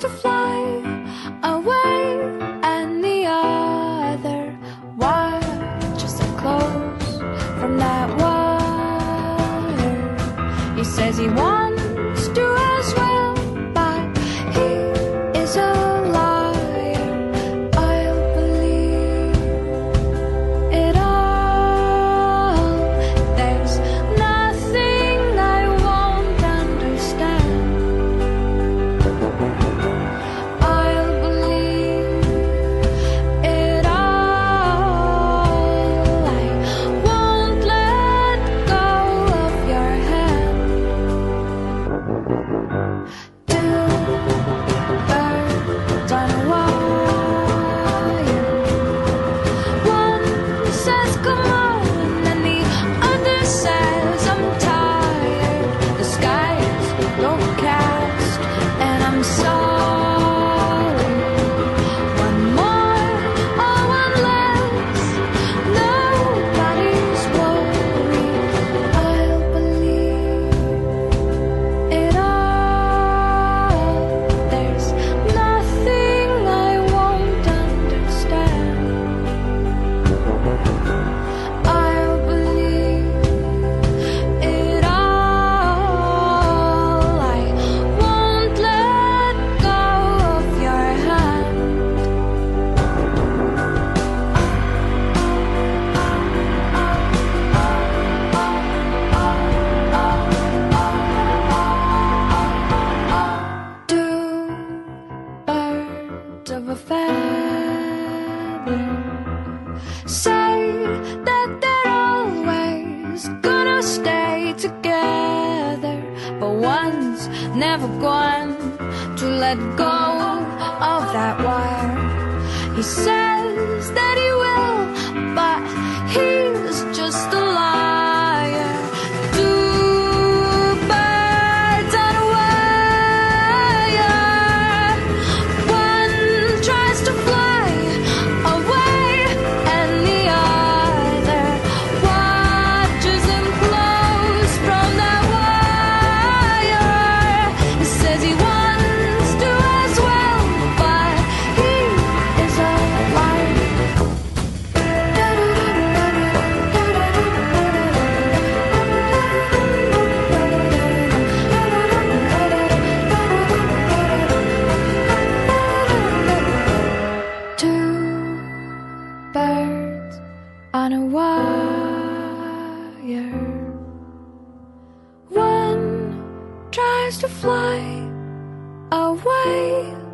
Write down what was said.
to fly away. of a feather. Say that they're always gonna stay together, but one's never going to let go of that wire. He says that Two birds on a wire. One tries to fly away.